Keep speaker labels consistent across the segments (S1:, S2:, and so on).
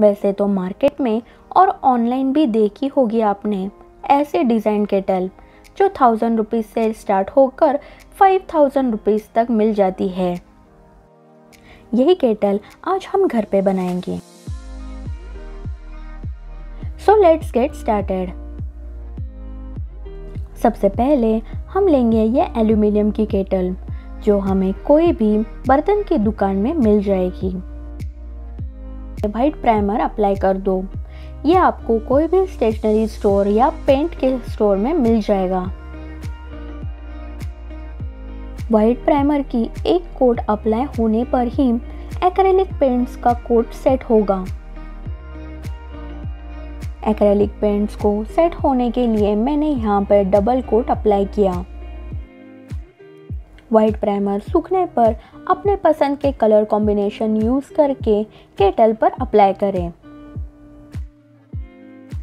S1: वैसे तो मार्केट में और ऑनलाइन भी देखी होगी आपने ऐसे डिज़ाइन केटल जो थाउज़ेंड रुपीज़ से स्टार्ट होकर फाइव थाउज़ेंड रुपीज़ तक मिल जाती है। यही केटल आज हम घर पे बनाएँगे। सो लेट्स गेट स्टार्टेड सबसे पहले हम लेंगे ये एल्यूमिनियम की केटल जो हमें कोई भी बर्तन की दुकान में मिल जाएगी। वाइट प्राइमर अप्लाई कर दो। ये आपको कोई भी स्टेशनरी स्टोर या पेंट के स्टोर में मिल जाएगा। वाइट प्राइमर की एक कोट अप्लाई होने पर ही एक्रेलिक पेंट्स का कोट सेट होगा। एक्रेलिक पेंट्स को सेट होने के लिए मैंने यहाँ पर डबल कोट अप्लाई किया। वाइट प्राइमर सूखने पर अपने पसंद के कलर कॉम्बिनेशन यूज़ करके केटल पर अप्लाई करें।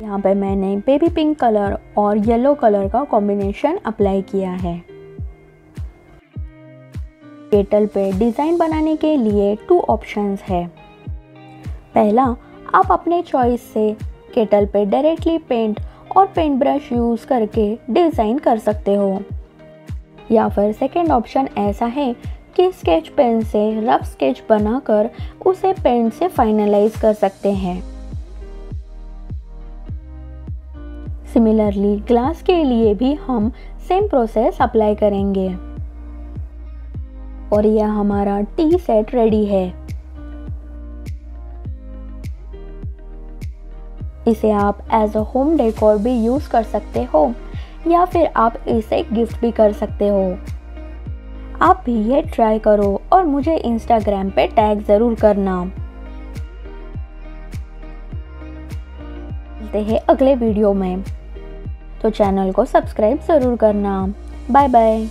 S1: यहाँ पर मैंने बेबी पिंक कलर और येलो कलर का कॉम्बिनेशन अप्लाई किया है। केटल पे डिज़ाइन बनाने के लिए टू ऑप्शंस है। पहला, आप अपने चॉइस से केटल पे डायरेक्टली पेंट और पेंट ब्रश यूज़ करके डिज़ाइन कर सकते हो। या फिर सेकेंड ऑप्शन ऐसा है कि स्केच पेन से रफ स्केच बनाकर उसे पेंट से फाइनलाइज कर सकते हैं। सिमिलरली ग्लास के लिए भी हम सेम प्रोसेस अप्लाई करेंगे। और यह हमारा टी सेट रेडी है। इसे आप एज अ होम डेकोर भी यूज़ कर सकते हो। या फिर आप इसे गिफ्ट भी कर सकते हो। आप भी ये ट्राई करो और मुझे इंस्टाग्राम पे टैग ज़रूर करना। मिलते हैं अगले वीडियो में। तो चैनल को सब्सक्राइब ज़रूर करना। Bye bye